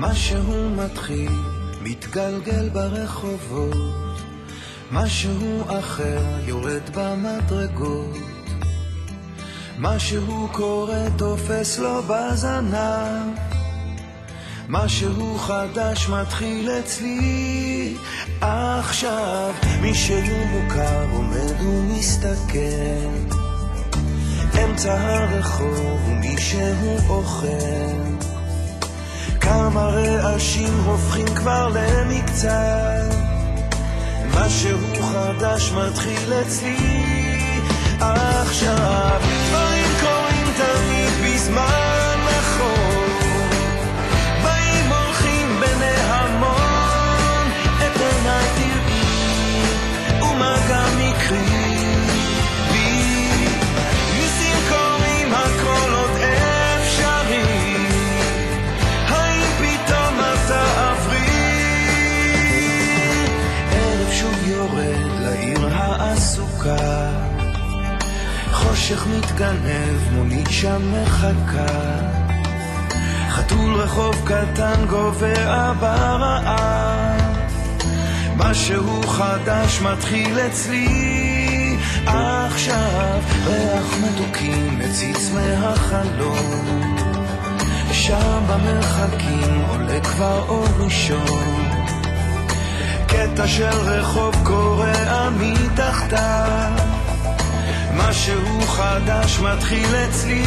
משהו מתחיל, מתגלגל ברחובות, משהו אחר יורד במדרגות, משהו קורה תופס לו בזנב, משהו חדש מתחיל אצלי. עכשיו, מישהו מוכר עומד ומסתכל. אמצע הרחוב ומישהו אוכל כמה רעשים הופכים כבר למקצת. משהו חדש מתחיל אצלי. עכשיו חושך מתגנב, מונית שם מחכה. חתול רחוב קטן גובע ברעב משהו חדש מתחיל אצלי. עכשיו ריח מתוקים מציץ מהחלום שם במרחקים עולה כבר אור ראשון. קטע של רחוב קורע מתחתיו משהו חדש מתחיל אצלי.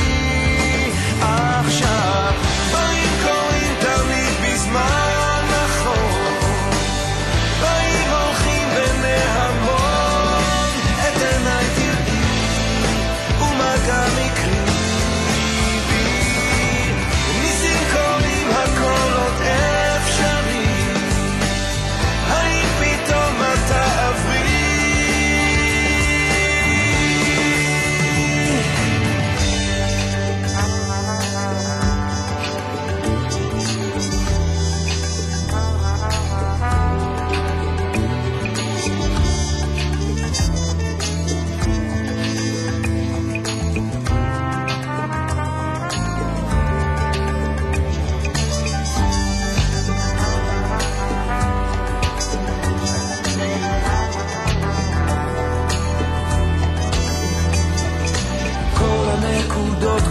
עכשיו באים קוראים תמיד בזמן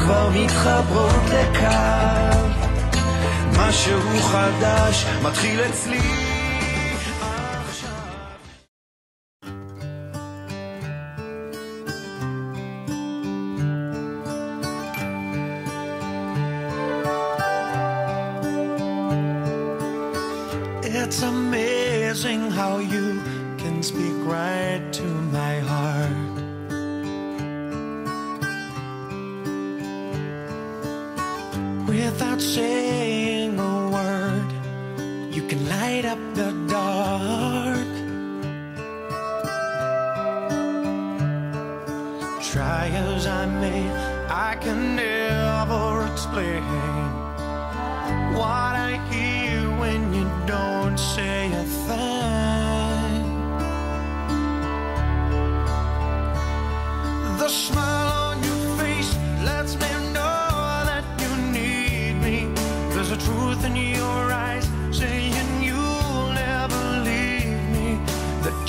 כבר מתחברות לקו משהו חדש מתחיל אצלי עכשיו It's amazing how you can speak right to my heart. Without saying a word, you can light up the dark. Try as I may, I can never explain what I hear when you don't say a thing. The smile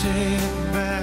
shake back.